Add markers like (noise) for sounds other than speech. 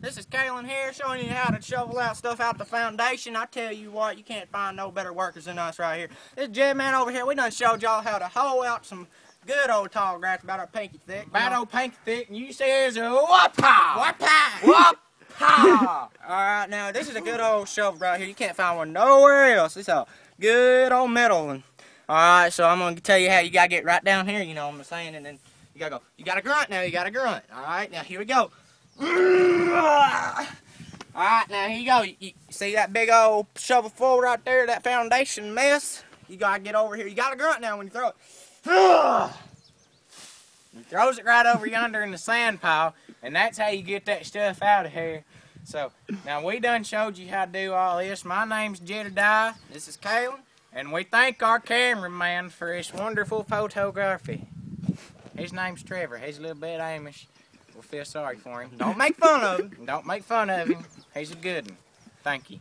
This is Kalen here showing you how to shovel out stuff out the foundation. I tell you what, you can't find no better workers than us right here. This Jet Man over here, we done showed y'all how to hoe out some good old tall grass about our pinky thick. About old pinky thick, and you say it's a whoop-pow! What Whoop-pow! (laughs) Alright, now this is a good old shovel right here. You can't find one nowhere else. It's a good old metal one. Alright, so I'm gonna tell you how you gotta get right down here, you know what I'm saying, and then you gotta go. You gotta grunt now, you gotta grunt. Alright, now here we go. Alright, now here you go. You, you see that big old shovel full right there, that foundation mess? You gotta get over here. You gotta grunt now when you throw it. (sighs) He throws it right over yonder in the sand pile, and that's how you get that stuff out of here. So, now we done showed you how to do all this. My name's Jedediah, This is Kalen. and we thank our cameraman for his wonderful photography. His name's Trevor. He's a little bit Amish. We feel sorry for him. Don't make fun of him. Don't make fun of him. He's a good one. Thank you.